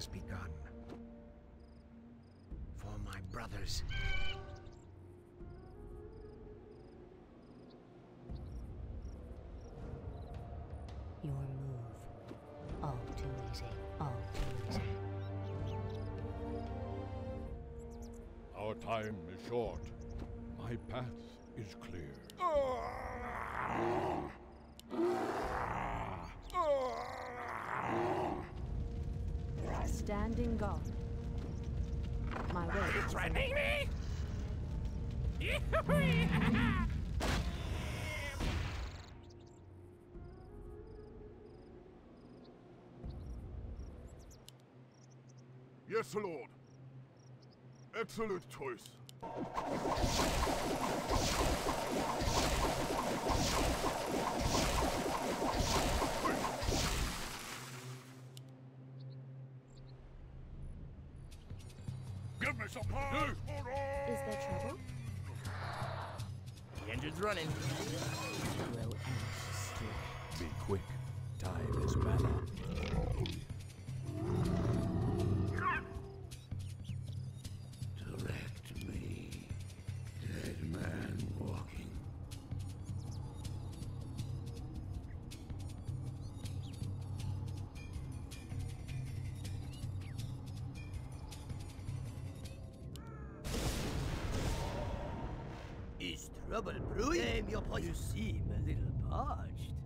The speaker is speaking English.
has begun. For my brothers. Your move. All too easy. All too easy. Our time is short. My path is clear. Ah! Standing guard. My way. Threatening me? Yes, Lord. Excellent choice. Give me some power! Is there trouble? The engine's running. Grow anxious. Be quick. Time is money. Trouble brewing? Name your point. You seem a little parched.